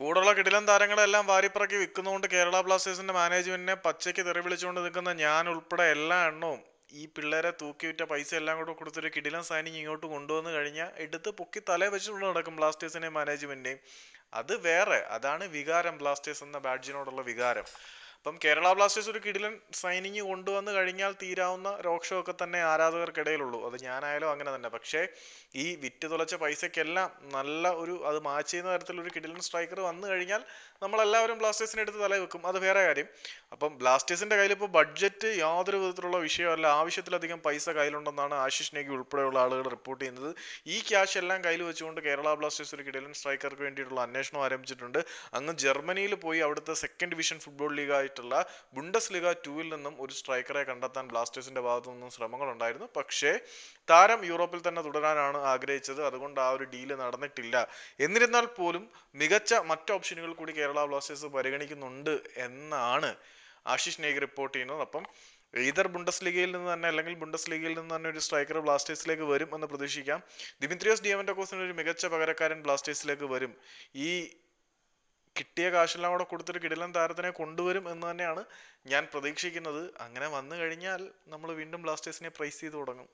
കൂടുള്ള കിടിലൻ താരങ്ങളെല്ലാം വാരിപ്പറക്കി വിൽക്കുന്നതുകൊണ്ട് കേരള ബ്ലാസ്റ്റേഴ്സിന്റെ മാനേജ്മെന്റിനെ പച്ചയ്ക്ക് തെറി വിളിച്ചുകൊണ്ട് നിൽക്കുന്ന ഞാൻ ഉൾപ്പെടെ എല്ലാ എണ്ണവും ഈ പിള്ളേരെ തൂക്കി വിറ്റ പൈസ എല്ലാം കൂടെ കൊടുത്തൊരു കിടിലൻ സൈനിങ് ഇങ്ങോട്ട് കൊണ്ടുവന്ന് കഴിഞ്ഞാൽ എടുത്ത് പൊക്കി തല വെച്ചുകൊണ്ട് നടക്കും ബ്ലാസ്റ്റേഴ്സിനെയും മാനേജ്മെന്റിനെയും അത് വേറെ. അതാണ് വികാരം ബ്ലാസ്റ്റേഴ്സ് എന്ന ബാഡ്ജിനോടുള്ള വികാരം. അപ്പം കേരള ബ്ലാസ്റ്റേഴ്സ് ഒരു കിടിലൻ സൈനിങ് കൊണ്ടുവന്ന് കഴിഞ്ഞാൽ തീരാവുന്ന രോക്ഷമൊക്കെ തന്നെ ആരാധകർക്കിടയിലുള്ളൂ. അത് ഞാനായാലും അങ്ങനെ തന്നെ. പക്ഷേ ഈ വിറ്റ് തുളച്ച പൈസയ്ക്കെല്ലാം നല്ല ഒരു അത് മാച്ച് ചെയ്യുന്ന തരത്തിലൊരു കിടിലൻ സ്ട്രൈക്കർ വന്നു കഴിഞ്ഞാൽ നമ്മളെല്ലാവരും ബ്ലാസ്റ്റേഴ്സിനെ എടുത്ത് തല വെക്കും. അത് വേറെ കാര്യം. അപ്പം ബ്ലാസ്റ്റേഴ്സിന്റെ കയ്യിൽ ഇപ്പോൾ ബഡ്ജറ്റ് യാതൊരു വിധത്തിലുള്ള വിഷയമല്ല. ആവശ്യത്തിലധികം പൈസ കയ്യിലുണ്ടെന്നാണ് ആശിഷ് നേഗി ഉൾപ്പെടെയുള്ള ആളുകൾ റിപ്പോർട്ട് ചെയ്യുന്നത്. ഈ ക്യാഷ് എല്ലാം കയ്യിൽ വെച്ചുകൊണ്ട് കേരള ബ്ലാസ്റ്റേഴ്സ് ഒരു കിടിലൻ സ്ട്രൈക്കർക്ക് വേണ്ടിയിട്ടുള്ള അന്വേഷണം ആരംഭിച്ചിട്ടുണ്ട്. അങ്ങ് ജർമ്മനിയിൽ പോയി അവിടുത്തെ സെക്കൻഡ് ഡിവിഷൻ ഫുട്ബോൾ ലീഗായിട്ടുള്ള ബുണ്ടസ് ലിഗ ടൂവിൽ നിന്നും ഒരു സ്ട്രൈക്കറെ കണ്ടെത്താൻ ബ്ലാസ്റ്റേഴ്സിന്റെ ഭാഗത്തു നിന്നും ശ്രമങ്ങളുണ്ടായിരുന്നു. പക്ഷേ താരം യൂറോപ്പിൽ തന്നെ തുടരാനാണ് ആഗ്രഹിച്ചത്. അതുകൊണ്ട് ആ ഒരു ഡീൽ നടന്നിട്ടില്ല. എന്നിരുന്നാൽ പോലും മികച്ച മറ്റ് ഓപ്ഷനുകൾ കൂടി കേരള ബ്ലാസ്റ്റേഴ്സ് പരിഗണിക്കുന്നുണ്ട് എന്നാണ് ആശിഷ് നേഗ് റിപ്പോർട്ട് ചെയ്യുന്നത്. അപ്പം ഈതർ ബുണ്ടസ് ലീഗയിൽ നിന്ന് തന്നെ അല്ലെങ്കിൽ ബുണ്ടസ് ലീഗയിൽ നിന്ന് തന്നെ ഒരു സ്ട്രൈക്കർ ബ്ലാസ്റ്റേഴ്സിലേക്ക് വരും എന്ന് പ്രതീക്ഷിക്കാം. ദിമിത്രിയോസ് ഡിയമന്റോക്കോസിന് ഒരു മികച്ച പകരക്കാരൻ ബ്ലാസ്റ്റേഴ്സിലേക്ക് വരും. ഈ കിട്ടിയ കാശെല്ലാം കൂടെ കൊടുത്തിട്ട് കിടിലൻ താരത്തിനെ കൊണ്ടുവരും എന്ന് തന്നെയാണ് ഞാൻ പ്രതീക്ഷിക്കുന്നത്. അങ്ങനെ വന്നു കഴിഞ്ഞാൽ നമ്മൾ വീണ്ടും ബ്ലാസ്റ്റേഴ്സിനെ പ്രൈസ് ചെയ്ത് തുടങ്ങും.